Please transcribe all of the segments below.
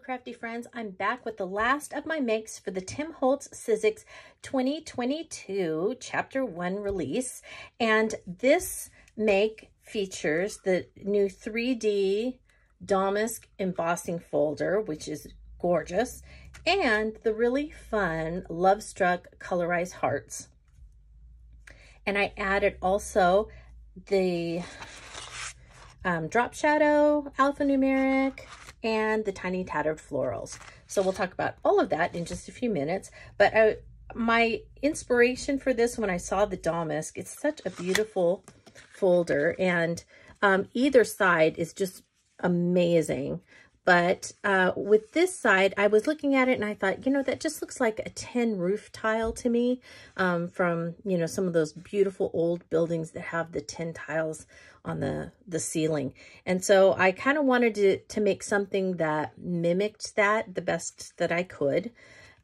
crafty friends. I'm back with the last of my makes for the Tim Holtz Sizzix 2022 Chapter 1 release. And this make features the new 3D Damask embossing folder, which is gorgeous, and the really fun Love Struck colorized hearts. And I added also the um, drop shadow, alphanumeric, and the tiny tattered florals. So we'll talk about all of that in just a few minutes. But I, my inspiration for this when I saw the damask, it's such a beautiful folder and um, either side is just amazing. But uh, with this side, I was looking at it and I thought, you know, that just looks like a tin roof tile to me um, from, you know, some of those beautiful old buildings that have the tin tiles on the, the ceiling. And so I kind of wanted to, to make something that mimicked that the best that I could.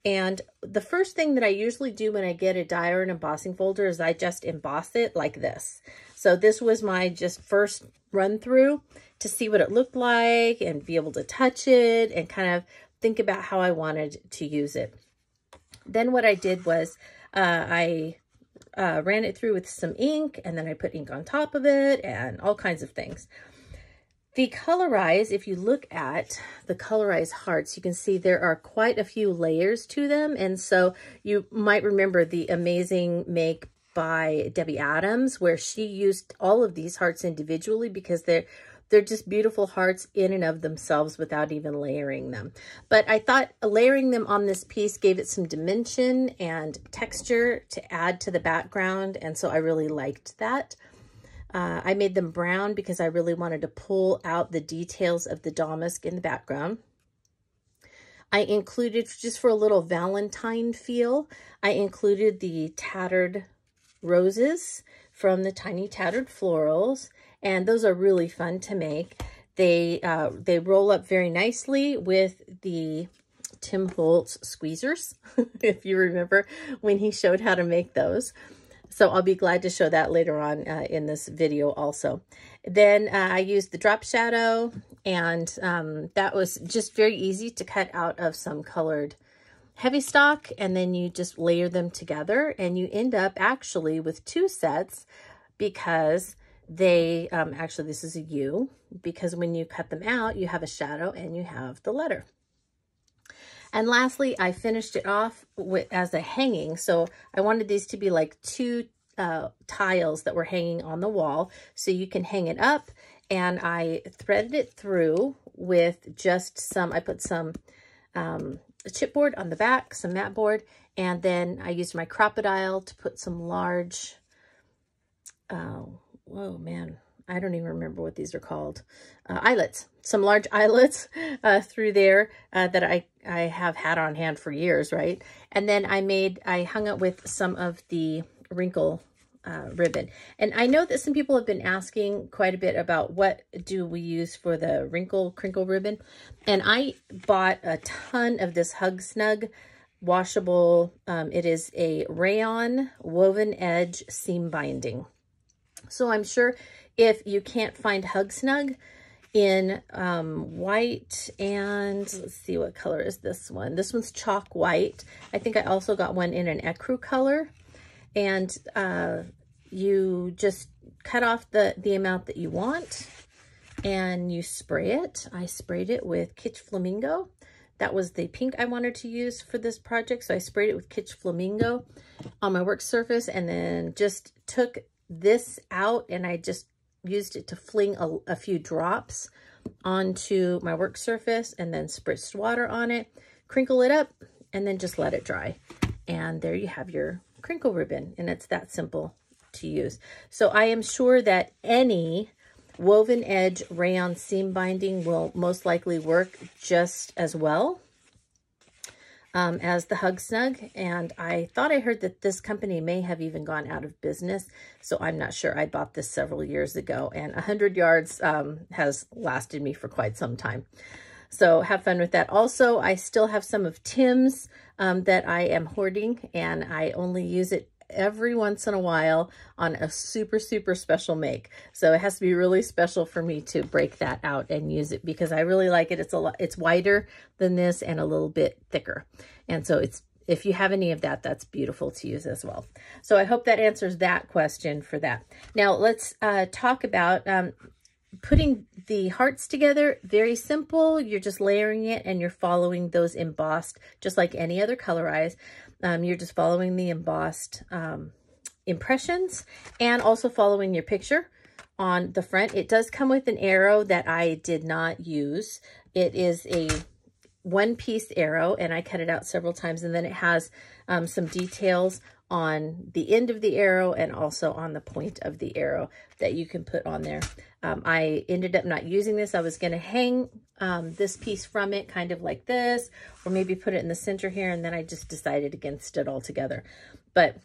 And the first thing that I usually do when I get a die or an embossing folder is I just emboss it like this. So this was my just first run through to see what it looked like and be able to touch it and kind of think about how I wanted to use it. Then what I did was uh, I uh, ran it through with some ink and then I put ink on top of it and all kinds of things. The colorize, if you look at the colorized hearts, you can see there are quite a few layers to them. And so you might remember the amazing make by Debbie Adams, where she used all of these hearts individually because they're they're just beautiful hearts in and of themselves without even layering them. But I thought layering them on this piece gave it some dimension and texture to add to the background. And so I really liked that. Uh, I made them brown because I really wanted to pull out the details of the damask in the background. I included, just for a little Valentine feel, I included the tattered roses from the Tiny Tattered Florals and those are really fun to make. They, uh, they roll up very nicely with the Tim Holtz squeezers, if you remember when he showed how to make those. So I'll be glad to show that later on uh, in this video also. Then uh, I used the drop shadow and um, that was just very easy to cut out of some colored heavy stock and then you just layer them together and you end up actually with two sets because they, um, actually this is a U, because when you cut them out, you have a shadow and you have the letter. And lastly, I finished it off with as a hanging. So I wanted these to be like two uh, tiles that were hanging on the wall. So you can hang it up. And I threaded it through with just some, I put some um, chipboard on the back, some mat board, and then I used my Crop-A-Dile to put some large, oh, whoa, man, I don't even remember what these are called. Uh, eyelets, some large eyelets uh, through there uh, that I, I have had on hand for years, right? And then I made, I hung it with some of the wrinkle uh, ribbon. And I know that some people have been asking quite a bit about what do we use for the wrinkle crinkle ribbon. And I bought a ton of this Hug Snug washable. Um, it is a rayon woven edge seam binding. So I'm sure if you can't find Hug Snug in um, white and let's see what color is this one. This one's chalk white. I think I also got one in an ecru color. And uh, you just cut off the, the amount that you want and you spray it. I sprayed it with Kitsch Flamingo. That was the pink I wanted to use for this project. So I sprayed it with Kitsch Flamingo on my work surface and then just took this out and I just used it to fling a, a few drops onto my work surface and then spritzed water on it, crinkle it up, and then just let it dry. And there you have your crinkle ribbon, and it's that simple to use. So I am sure that any woven edge rayon seam binding will most likely work just as well um, as the Hug Snug. And I thought I heard that this company may have even gone out of business. So I'm not sure. I bought this several years ago and 100 yards um, has lasted me for quite some time. So have fun with that. Also, I still have some of Tim's um, that I am hoarding and I only use it every once in a while on a super, super special make. So it has to be really special for me to break that out and use it because I really like it. It's a lot, it's wider than this and a little bit thicker. And so it's if you have any of that, that's beautiful to use as well. So I hope that answers that question for that. Now let's uh, talk about um, putting the hearts together. Very simple. You're just layering it and you're following those embossed, just like any other colorize. Um, you're just following the embossed um, impressions and also following your picture on the front. It does come with an arrow that I did not use. It is a one piece arrow and I cut it out several times and then it has um, some details on the end of the arrow and also on the point of the arrow that you can put on there. Um, I ended up not using this. I was going to hang um, this piece from it kind of like this or maybe put it in the center here and then I just decided against it altogether. But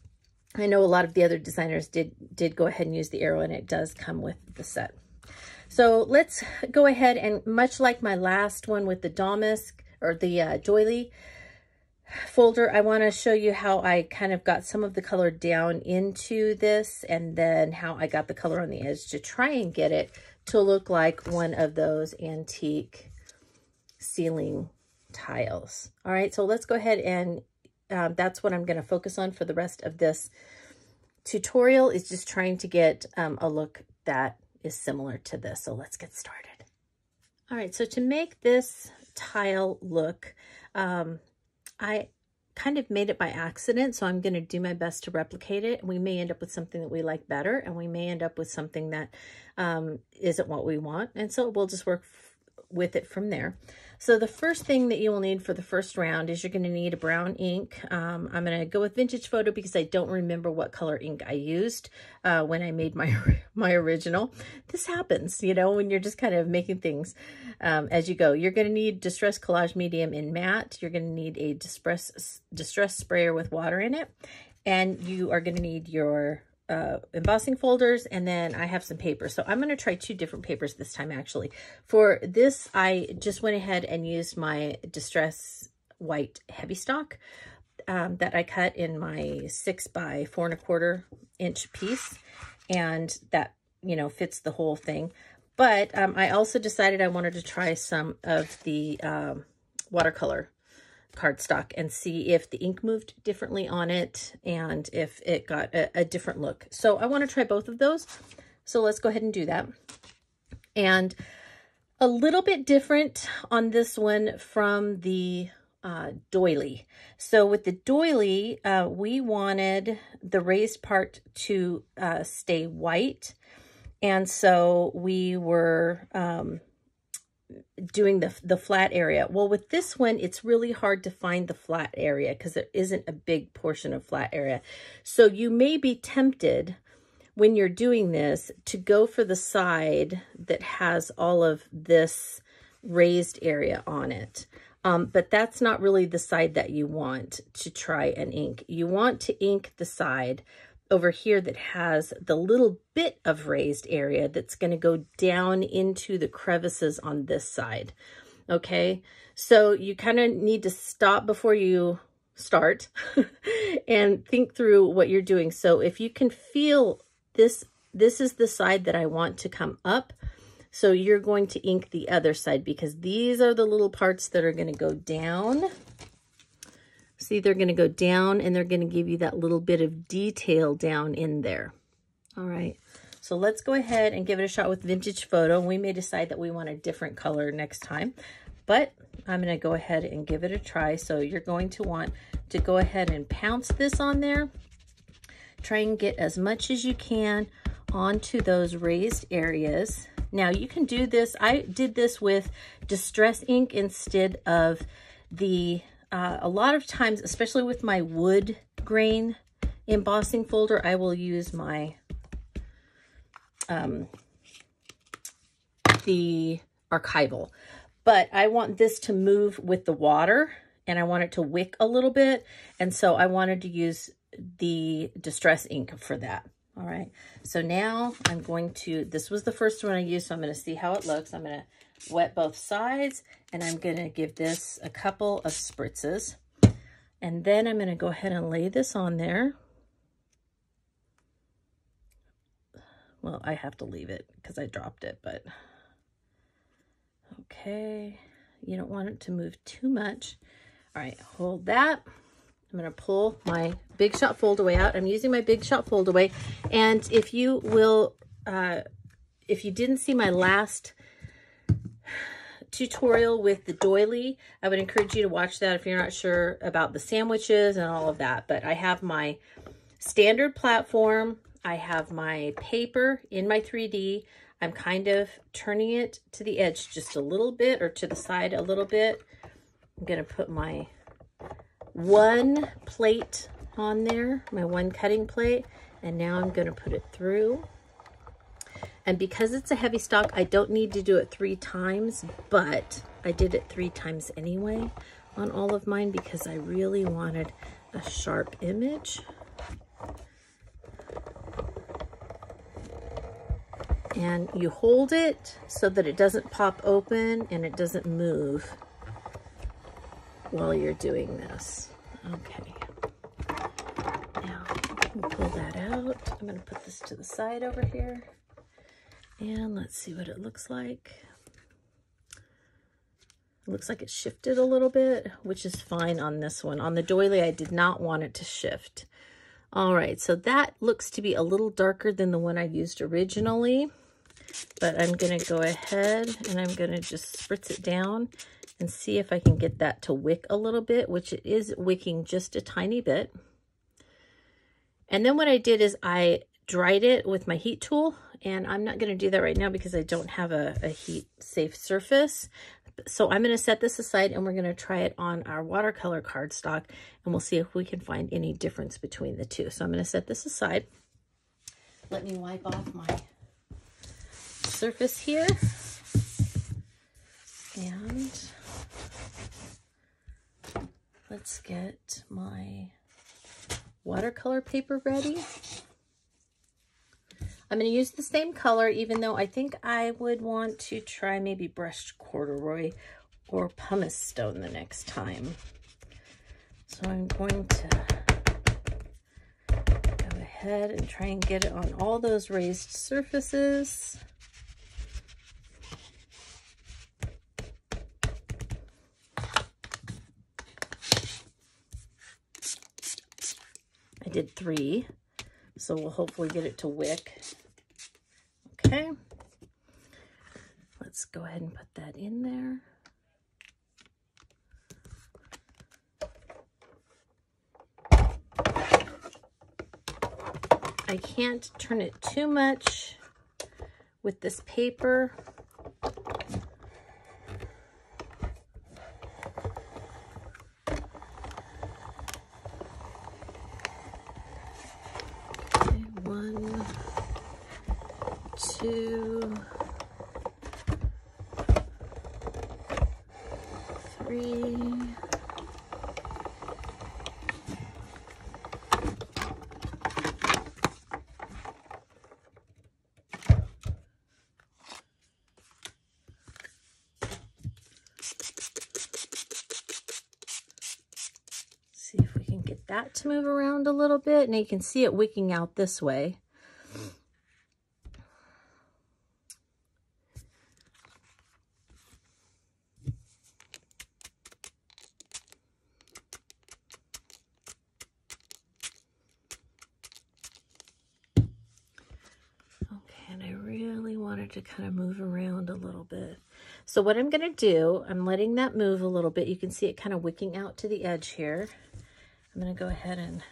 I know a lot of the other designers did, did go ahead and use the arrow and it does come with the set. So let's go ahead and much like my last one with the damask, or the uh, doily folder, I want to show you how I kind of got some of the color down into this and then how I got the color on the edge to try and get it to look like one of those antique ceiling tiles. All right, so let's go ahead and um, that's what I'm going to focus on for the rest of this tutorial is just trying to get um, a look that is similar to this. So let's get started. All right, so to make this tile look. Um, I kind of made it by accident, so I'm going to do my best to replicate it. We may end up with something that we like better, and we may end up with something that um, not what we want. And so we'll just work with it from there. So the first thing that you will need for the first round is you're going to need a brown ink. Um, I'm going to go with Vintage Photo because I don't remember what color ink I used uh, when I made my, my original. This happens, you know, when you're just kind of making things um, as you go. You're going to need Distress Collage Medium in matte. You're going to need a Distress, Distress sprayer with water in it. And you are going to need your uh, embossing folders and then I have some paper. So I'm going to try two different papers this time actually. For this, I just went ahead and used my Distress White Heavy Stock um, that I cut in my six by four and a quarter inch piece. And that, you know, fits the whole thing. But um, I also decided I wanted to try some of the um, watercolor cardstock and see if the ink moved differently on it and if it got a, a different look. So I want to try both of those. So let's go ahead and do that. And a little bit different on this one from the uh, doily. So with the doily, uh, we wanted the raised part to uh, stay white. And so we were um, doing the, the flat area. Well, with this one, it's really hard to find the flat area because there isn't a big portion of flat area. So you may be tempted when you're doing this to go for the side that has all of this raised area on it. Um, but that's not really the side that you want to try and ink. You want to ink the side over here that has the little bit of raised area that's going to go down into the crevices on this side. Okay, so you kind of need to stop before you start and think through what you're doing. So if you can feel this, this is the side that I want to come up. So you're going to ink the other side because these are the little parts that are going to go down See, they're going to go down and they're going to give you that little bit of detail down in there. All right. So let's go ahead and give it a shot with Vintage Photo. We may decide that we want a different color next time, but I'm going to go ahead and give it a try. So you're going to want to go ahead and pounce this on there. Try and get as much as you can onto those raised areas. Now you can do this. I did this with Distress ink instead of the uh, a lot of times, especially with my wood grain embossing folder, I will use my, um, the archival. But I want this to move with the water and I want it to wick a little bit. And so I wanted to use the Distress ink for that. All right. So now I'm going to, this was the first one I used, so I'm going to see how it looks. I'm going to wet both sides and I'm going to give this a couple of spritzes. And then I'm going to go ahead and lay this on there. Well, I have to leave it because I dropped it, but okay. You don't want it to move too much. All right, hold that. I'm going to pull my Big Shot Fold Away out. I'm using my Big Shot Fold Away. And if you will, uh, if you didn't see my last tutorial with the doily, I would encourage you to watch that if you're not sure about the sandwiches and all of that. But I have my standard platform. I have my paper in my 3D. I'm kind of turning it to the edge just a little bit or to the side a little bit. I'm going to put my one plate on there, my one cutting plate, and now I'm going to put it through. And because it's a heavy stock, I don't need to do it three times, but I did it three times anyway on all of mine because I really wanted a sharp image. And you hold it so that it doesn't pop open and it doesn't move while you're doing this. Okay. Now, pull that out. I'm going to put this to the side over here. And let's see what it looks like. It looks like it shifted a little bit, which is fine on this one. On the doily, I did not want it to shift. All right, so that looks to be a little darker than the one I used originally. But I'm to go ahead and I'm to just spritz it down and see if I can get that to wick a little bit, which it is wicking just a tiny bit. And then what I did is I dried it with my heat tool, and I'm not going to do that right now because I don't have a, a heat safe surface. So I'm going to set this aside and we're going to try it on our watercolor cardstock and we'll see if we can find any difference between the two. So I'm going to set this aside. Let me wipe off my surface here. And let's get my watercolor paper ready. I'm going to use the same color, even though I think I would want to try maybe brushed corduroy or pumice stone the next time. So I'm going to go ahead and try and get it on all those raised surfaces. I did three, so we'll hopefully get it to wick. Okay. Let's go ahead and put that in there. I can't turn it too much with this paper two, three, see if we can get that to move around a little bit. Now you can see it wicking out this way. to kind of move around a little bit. So what I'm going to do, I'm letting that move a little bit. You can see it kind of wicking out to the edge here. I'm going to go ahead and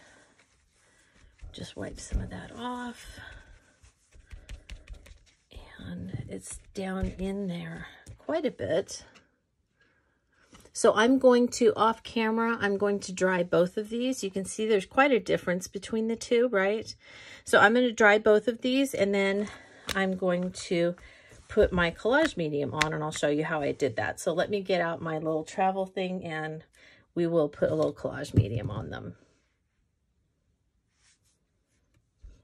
just wipe some of that off. And it's down in there quite a bit. So I'm going to, off camera, I'm going to dry both of these. You can see there's quite a difference between the two, right? So I'm going to dry both of these and then I'm going to put my collage medium on and I'll show you how I did that. So let me get out my little travel thing and we will put a little collage medium on them.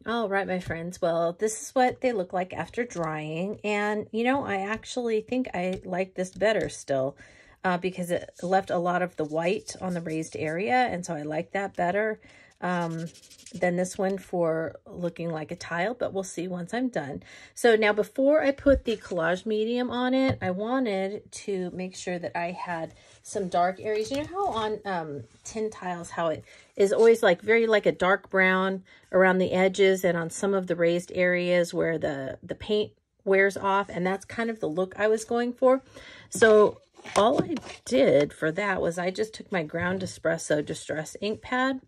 All right, my friends. Well, this is what they look like after drying. And, you know, I actually think I like this better still uh, because it left a lot of the white on the raised area. And so I like that better. Um, than this one for looking like a tile, but we'll see once I'm done. So now before I put the collage medium on it, I wanted to make sure that I had some dark areas. You know how on um, tin tiles, how it is always like very like a dark brown around the edges and on some of the raised areas where the, the paint wears off. And that's kind of the look I was going for. So all I did for that was I just took my Ground Espresso Distress ink pad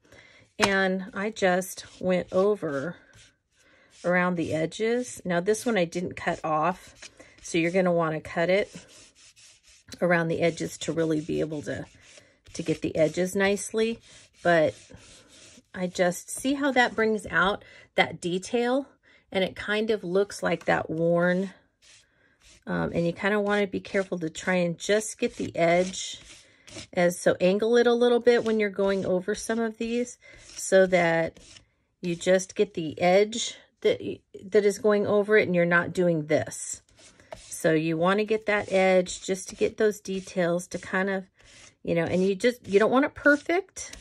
and I just went over around the edges. Now this one I didn't cut off, so you're going to want to cut it around the edges to really be able to, to get the edges nicely. But I just see how that brings out that detail and it kind of looks like that worn um, and you kind of want to be careful to try and just get the edge as so angle it a little bit when you're going over some of these so that you just get the edge that that is going over it and you're not doing this. So you want to get that edge just to get those details to kind of, you know, and you just, you don't want it perfect.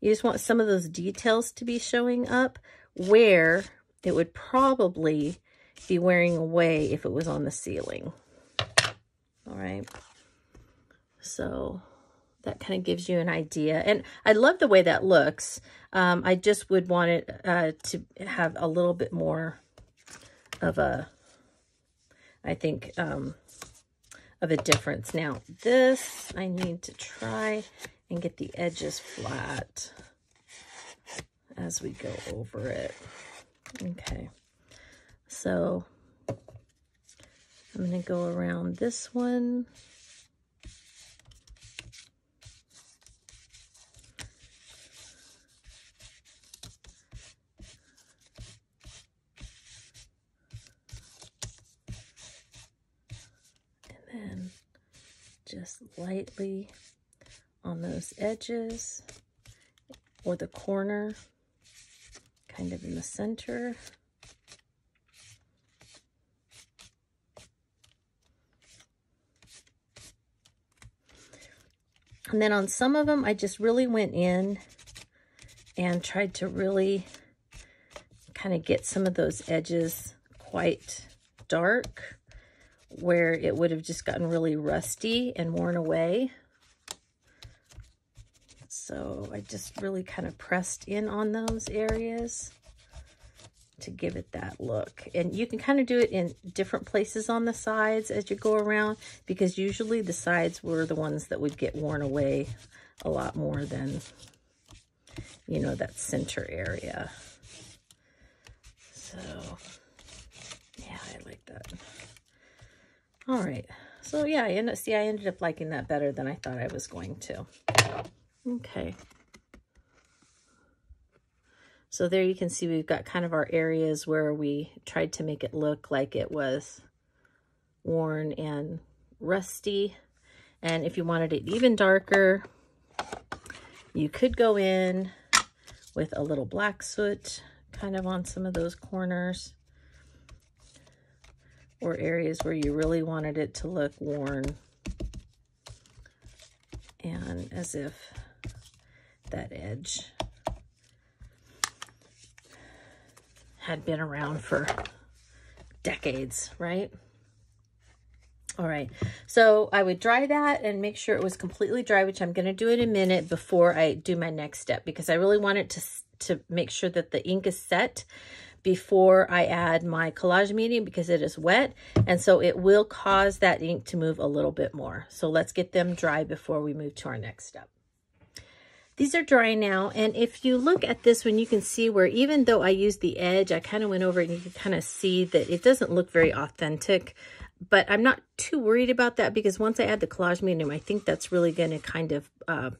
You just want some of those details to be showing up where it would probably be wearing away if it was on the ceiling. All right. So that kind of gives you an idea. And I love the way that looks. Um, I just would want it uh, to have a little bit more of a, I think, um, of a difference. Now, this, I need to try and get the edges flat as we go over it. Okay. So, I'm going to go around this one. just lightly on those edges or the corner, kind of in the center. And then on some of them, I just really went in and tried to really kind of get some of those edges quite dark where it would have just gotten really rusty and worn away. So I just really kind of pressed in on those areas to give it that look. And you can kind of do it in different places on the sides as you go around because usually the sides were the ones that would get worn away a lot more than, you know, that center area. So, yeah, I like that. All right. So yeah, I see, I ended up liking that better than I thought I was going to. Okay. So there you can see we've got kind of our areas where we tried to make it look like it was worn and rusty. And if you wanted it even darker, you could go in with a little black soot kind of on some of those corners or areas where you really wanted it to look worn. And as if that edge had been around for decades, right? All right, so I would dry that and make sure it was completely dry, which I'm going to do in a minute before I do my next step because I really want it to, to make sure that the ink is set before I add my collage medium because it is wet. And so it will cause that ink to move a little bit more. So let's get them dry before we move to our next step. These are dry now, and if you look at this one, you can see where even though I used the edge, I kind of went over and you can kind of see that it doesn't look very authentic, but I'm not too worried about that because once I add the collage medium, I think that's really going to kind of uh,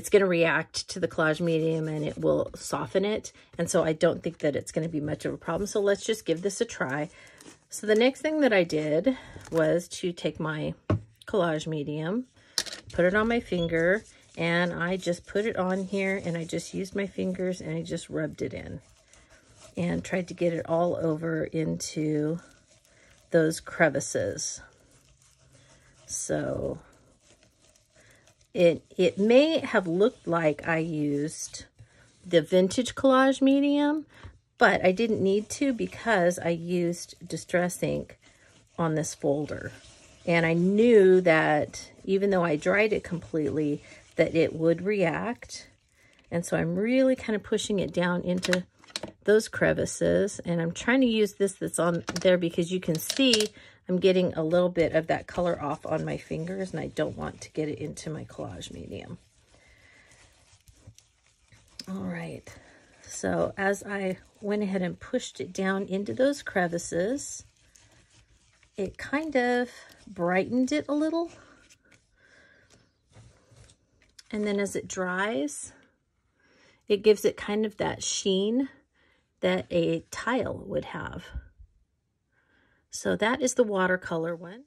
it's going to react to the collage medium and it will soften it. And so I don't think that it's going to be much of a problem. So let's just give this a try. So the next thing that I did was to take my collage medium, put it on my finger, and I just put it on here and I just used my fingers and I just rubbed it in and tried to get it all over into those crevices. So it, it may have looked like I used the vintage collage medium, but I didn't need to because I used Distress ink on this folder. And I knew that even though I dried it completely, that it would react. And so I'm really kind of pushing it down into those crevices. And I'm trying to use this that's on there because you can see I'm getting a little bit of that color off on my fingers and I don't want to get it into my collage medium. All right, so as I went ahead and pushed it down into those crevices, it kind of brightened it a little. And then as it dries, it gives it kind of that sheen that a tile would have. So that is the watercolor one.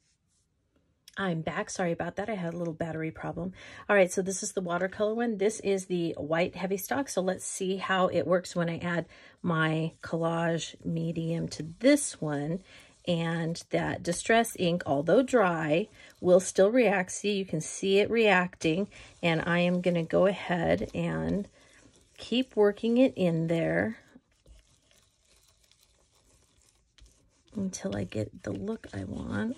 I'm back. Sorry about that. I had a little battery problem. All right, so this is the watercolor one. This is the white heavy stock. So let's see how it works when I add my collage medium to this one. And that Distress ink, although dry, will still react. See, you can see it reacting. And I am going to go ahead and keep working it in there. Until I get the look I want.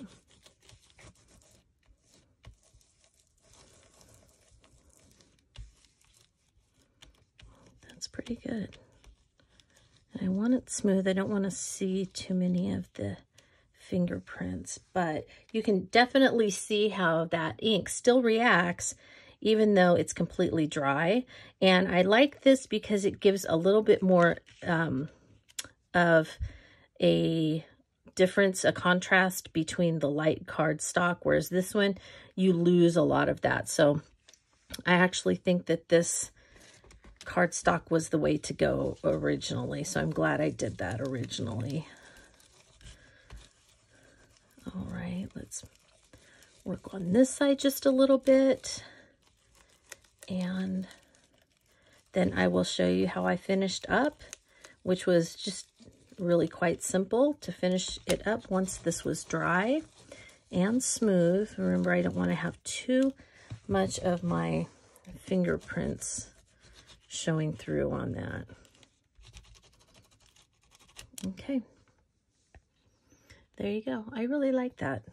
That's pretty good. And I want it smooth. I don't want to see too many of the fingerprints, but you can definitely see how that ink still reacts even though it's completely dry. And I like this because it gives a little bit more um, of a difference, a contrast between the light cardstock, whereas this one, you lose a lot of that. So I actually think that this cardstock was the way to go originally. So I'm glad I did that originally. All right, let's work on this side just a little bit. And then I will show you how I finished up, which was just really quite simple to finish it up once this was dry and smooth. Remember, I don't want to have too much of my fingerprints showing through on that. Okay. There you go. I really like that.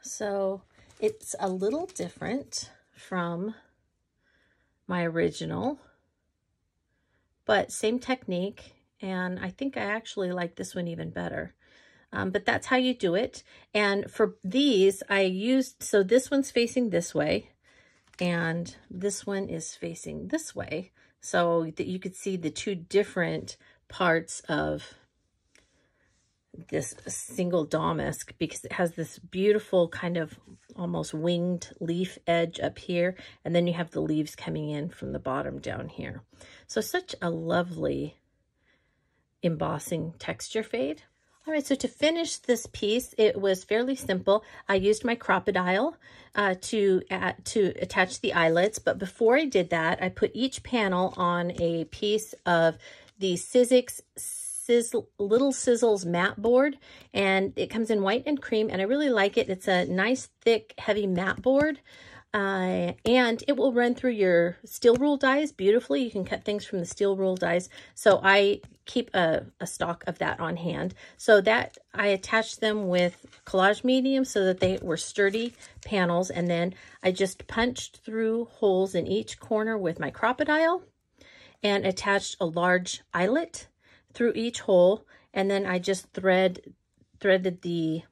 So it's a little different from my original but same technique. And I think I actually like this one even better. Um, but that's how you do it. And for these, I used, so this one's facing this way, and this one is facing this way. So that you could see the two different parts of this single damask because it has this beautiful kind of almost winged leaf edge up here. And then you have the leaves coming in from the bottom down here. So such a lovely embossing texture fade. All right, so to finish this piece, it was fairly simple. I used my Crop-A-Dile uh, to, add, to attach the eyelets, but before I did that, I put each panel on a piece of the Sizzix Sizzle, Little Sizzles matte board, and it comes in white and cream, and I really like it. It's a nice, thick, heavy matte board, uh, and it will run through your steel rule dies beautifully. You can cut things from the steel rule dies, so I keep a, a stock of that on hand. So that I attached them with collage medium so that they were sturdy panels, and then I just punched through holes in each corner with my Crop-A-Dile and attached a large eyelet through each hole and then I just thread threaded the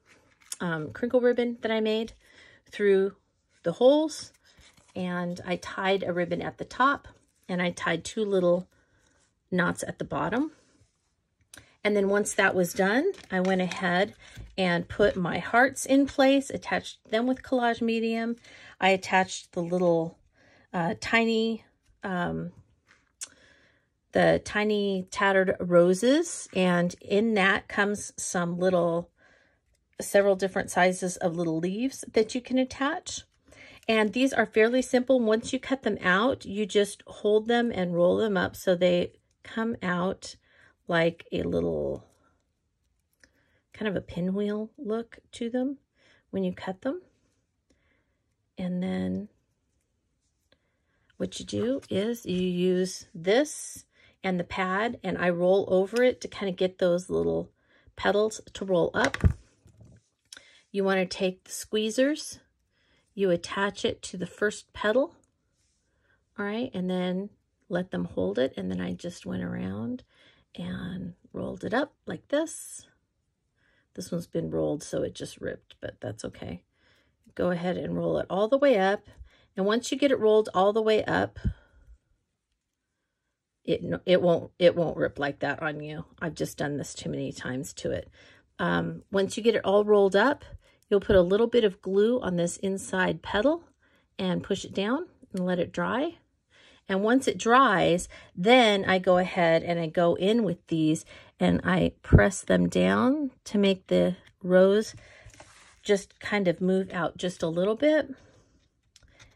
um, crinkle ribbon that I made through the holes and I tied a ribbon at the top and I tied two little knots at the bottom. And then once that was done, I went ahead and put my hearts in place, attached them with collage medium. I attached the little uh, tiny um, the tiny tattered roses and in that comes some little several different sizes of little leaves that you can attach. And these are fairly simple. Once you cut them out you just hold them and roll them up so they come out like a little kind of a pinwheel look to them when you cut them. And then what you do is you use this and the pad and I roll over it to kind of get those little petals to roll up. You want to take the squeezers, you attach it to the first petal, all right, and then let them hold it. And then I just went around and rolled it up like this. This one's been rolled, so it just ripped, but that's okay. Go ahead and roll it all the way up. And once you get it rolled all the way up, it it won't it won't rip like that on you. I've just done this too many times to it. Um, once you get it all rolled up, you'll put a little bit of glue on this inside petal and push it down and let it dry. And once it dries, then I go ahead and I go in with these and I press them down to make the rose just kind of move out just a little bit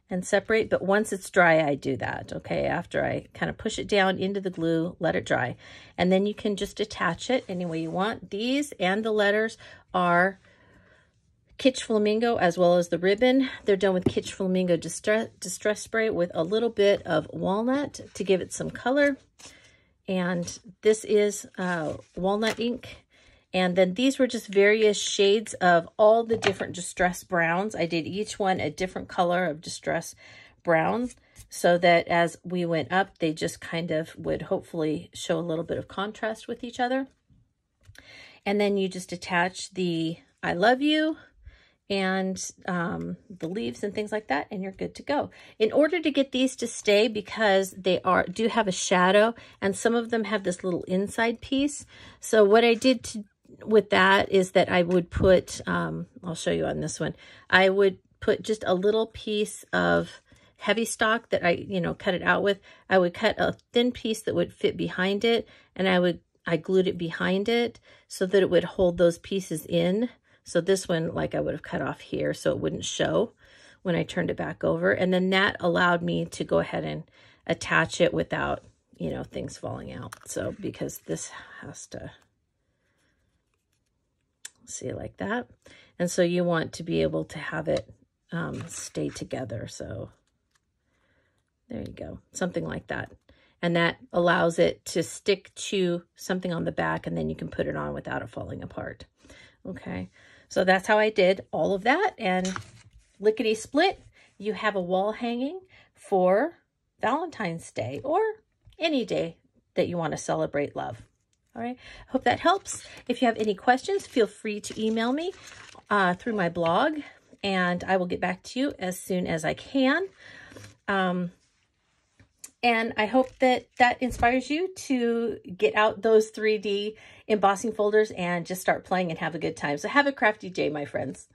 and separate. But once it's dry, I do that, okay? After I kind of push it down into the glue, let it dry. And then you can just attach it any way you want. These and the letters are Kitsch Flamingo as well as the ribbon. They're done with Kitsch Flamingo Distress, Distress Spray with a little bit of walnut to give it some color. And this is uh, walnut ink. And then these were just various shades of all the different distress browns. I did each one a different color of distress brown so that as we went up, they just kind of would hopefully show a little bit of contrast with each other. And then you just attach the I love you and um, the leaves and things like that, and you're good to go. In order to get these to stay, because they are do have a shadow, and some of them have this little inside piece. So what I did to with that is that I would put, um, I'll show you on this one, I would put just a little piece of heavy stock that I, you know, cut it out with. I would cut a thin piece that would fit behind it and I would, I glued it behind it so that it would hold those pieces in. So this one, like I would have cut off here so it wouldn't show when I turned it back over. And then that allowed me to go ahead and attach it without, you know, things falling out. So because this has to see like that. And so you want to be able to have it um, stay together. So there you go, something like that. And that allows it to stick to something on the back and then you can put it on without it falling apart. Okay, so that's how I did all of that. And lickety split, you have a wall hanging for Valentine's Day or any day that you want to celebrate love. All right, hope that helps. If you have any questions, feel free to email me uh, through my blog, and I will get back to you as soon as I can. Um, and I hope that that inspires you to get out those 3D embossing folders and just start playing and have a good time. So have a crafty day, my friends.